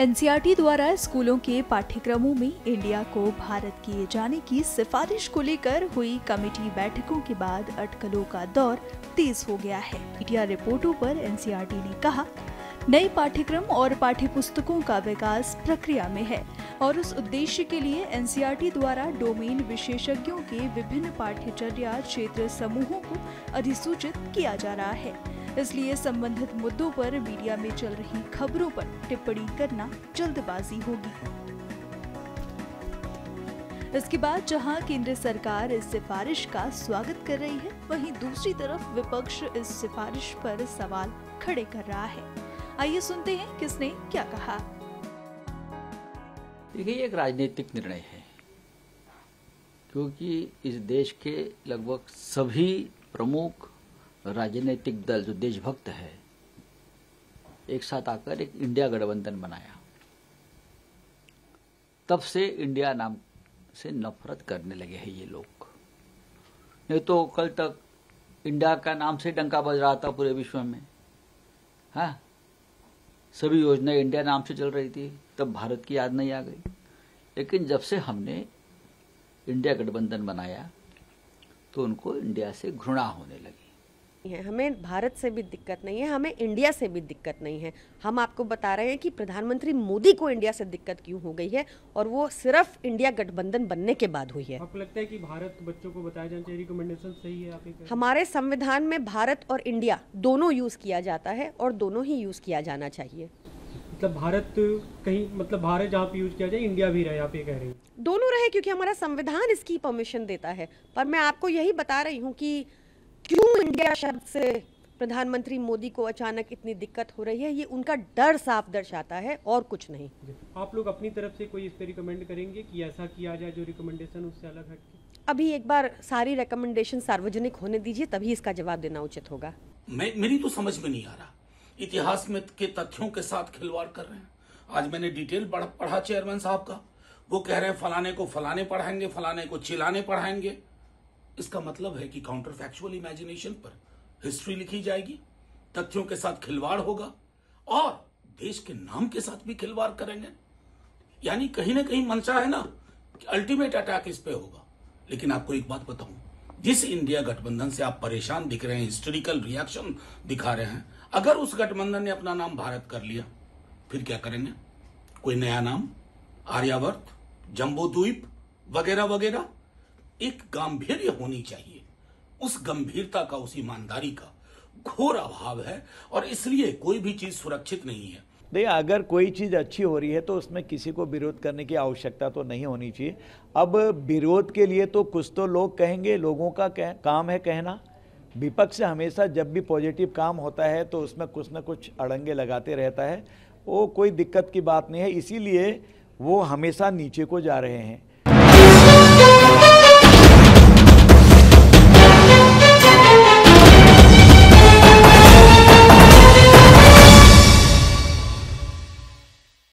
NCERT द्वारा स्कूलों के पाठ्यक्रमों में इंडिया को भारत किए जाने की सिफारिश को लेकर हुई कमेटी बैठकों के बाद अटकलों का दौर तेज हो गया है। मीडिया रिपोर्टों पर एनसीईआरटी ने कहा, नए पाठ्यक्रम और पाठ्यपुस्तकों का विकास प्रक्रिया में है और उस उद्देश्य के लिए एनसीईआरटी द्वारा डोमेन विशेषज्ञों के विभिन्न पाठ्यचर्या क्षेत्र समूहों को अधिसूचित किया जा रहा है। इसलिए संबंधित मुद्दों पर मीडिया में चल रही खबरों पर टिप्पणी करना जल्दबाजी होगी। इसके बाद जहाँ केंद्र सरकार इस सिफारिश का स्वागत कर रही है, वहीं दूसरी तरफ़ विपक्ष इस सिफारिश पर सवाल खड़े कर रहा है। आइए सुनते हैं किसने क्या कहा। देखिए एक राजनीतिक निर्णय है, क्योंकि इस देश के लगभग सभी प्रमुख राजनीतिक दल जो देशभक्त है, एक साथ आकर एक इंडिया गठबंधन बनाया। तब से इंडिया नाम से नफरत करने लगे हैं ये लोग। नहीं तो कल तक इंडिया का नाम से डंका बज रहा था पूरे विश्व में। हाँ? सभी योजनाएँ इंडिया नाम से चल रही थी, तब भारत की याद नहीं आ गई। लेकिन जब से हमने इंडिया गठबंधन बनाया तो उनको इंडिया से घृणा होने लगी। है। हमें भारत से भी दिक्कत नहीं है हमें इंडिया से भी दिक्कत नहीं है। हम आपको बता रहे हैं कि प्रधानमंत्री मोदी को इंडिया से दिक्कत क्यों हो गई है और वो सिर्फ़ इंडिया गठबंधन बनने के बाद हुई है। आपको लगता है कि भारत बच्चों को बताया जाना चाहिए रिकमेंडेशन सही है हमारे संविधान में भारत और इंडिया दोनों यूज़ किया जाता है और दोनों ही यूज़ किया जाना चाहिए। मतलब भारत कहीं मतलब भारत जहाँ पे यूज़ किया जाए इंडिया भी रहे आप ये कह रही हैं? दोनों रहे क्योंकि हमारा संविधान इसकी परमिशन देता है। पर मैं आपको यही बता रही हूँ कि क्यों इंडिया शब्द से प्रधानमंत्री मोदी को अचानक इतनी दिक्कत हो रही है? ये उनका डर साफ़ दर्शाता है और कुछ नहीं। आप लोग अपनी तरफ़ से कोई इस पे रिकमेंड करेंगे कि ऐसा किया जाए जो रिकमेंडेशन उससे अलग हट अभी एक बार सारी रिकमेंडेशन सार्वजनिक होने दीजिए तभी इसका जवाब देना उचित होगा। मैं मेरी तो समझ में नहीं आ रहा। इतिहास में के तथ्यों के साथ खिलवाड़ कर रहे हैं। आज मैंने डिटेल पढ़ा चेयरमैन साहब का। वो कह रहे हैं फलाने को फलाने पढ़ाएँगे फलाने को चिलाने पढ़ाएँगे। इसका मतलब है कि काउंटर फैक्चुअल इमेजिनेशन पर हिस्ट्री लिखी जाएगी, तथ्यों के साथ खिलवाड़ होगा, और देश के नाम के साथ भी खिलवाड़ करेंगे। यानी कहीं ना कहीं मंशा है ना कि अल्टीमेट अटैक इस पे होगा। लेकिन आपको एक बात बताऊँ, जिस इंडिया गठबंधन से आप परेशान दिख रहे हैं हिस्टोरिकल रिएक्शन दिखा रहे हैं, अगर उस गठबंधन ने अपना नाम भारत कर लिया, फिर क्या करेंगे? कोई नया नाम? आर्यावर्त जम्बो द्वीप वगैरह वगैरह? एक गंभीर्य होनी चाहिए। उस गंभीरता का उस ईमानदारी का घोर अभाव है और इसलिए कोई भी चीज़ सुरक्षित नहीं है। देखिए अगर कोई चीज़ अच्छी हो रही है तो उसमें किसी को विरोध करने की आवश्यकता तो नहीं होनी चाहिए। अब विरोध के लिए तो कुछ तो लोग कहेंगे लोगों का कह, काम है कहना। विपक्ष हमेशा जब भी पॉजिटिव काम होता है तो उसमें कुछ ना कुछ अड़ंगे लगाते रहता है। वो कोई दिक्कत की बात नहीं है इसीलिए वो हमेशा नीचे को जा रहे हैं।